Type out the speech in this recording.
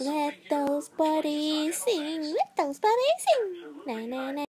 Let those buddies sing. Let those buddies sing.